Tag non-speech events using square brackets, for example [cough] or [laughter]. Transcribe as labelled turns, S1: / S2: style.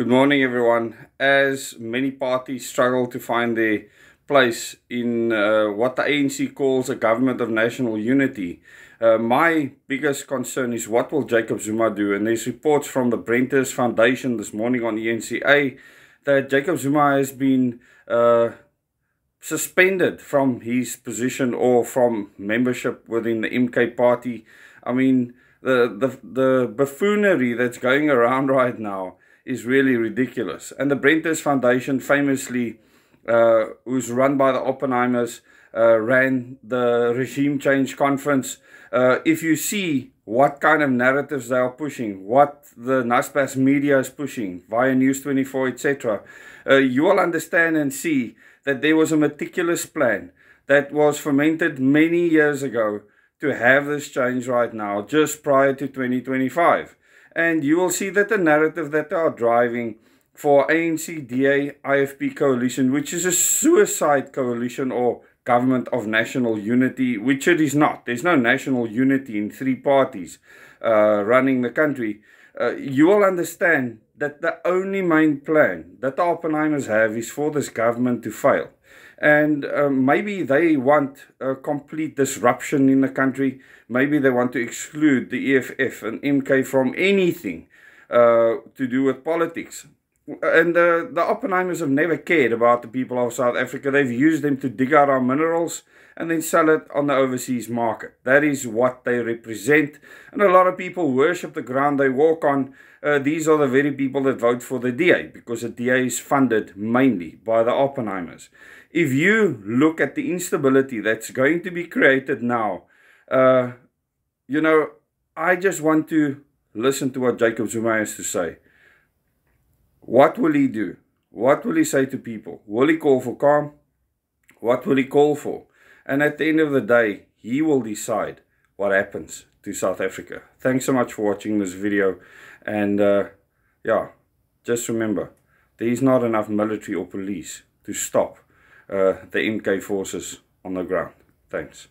S1: Good morning, everyone. As many parties struggle to find their place in uh, what the ANC calls a government of national unity, uh, my biggest concern is what will Jacob Zuma do? And there's reports from the Brenters Foundation this morning on ENCA that Jacob Zuma has been uh, suspended from his position or from membership within the MK party. I mean, the, the, the buffoonery that's going around [laughs] right now is really ridiculous. And the Brenters Foundation, famously, uh, who's run by the Oppenheimers, uh, ran the regime change conference. Uh, if you see what kind of narratives they are pushing, what the Naspers media is pushing via News 24, etc., uh, you will understand and see that there was a meticulous plan that was fermented many years ago to have this change right now, just prior to 2025 and you will see that the narrative that they are driving for ANC, DA, IFP coalition, which is a suicide coalition or government of national unity, which it is not. There's no national unity in three parties uh, running the country. Uh, you will understand that the only main plan that the Oppenheimers have is for this government to fail. And um, maybe they want a complete disruption in the country. Maybe they want to exclude the EFF and MK from anything uh, to do with politics. And uh, the Oppenheimers have never cared about the people of South Africa. They've used them to dig out our minerals and then sell it on the overseas market. That is what they represent. And a lot of people worship the ground they walk on. Uh, these are the very people that vote for the DA because the DA is funded mainly by the Oppenheimers. If you look at the instability that's going to be created now, uh, you know, I just want to listen to what Jacob Zuma has to say. What will he do? What will he say to people? Will he call for calm? What will he call for? And at the end of the day, he will decide what happens to South Africa. Thanks so much for watching this video. And uh, yeah, just remember, there is not enough military or police to stop uh, the MK forces on the ground. Thanks.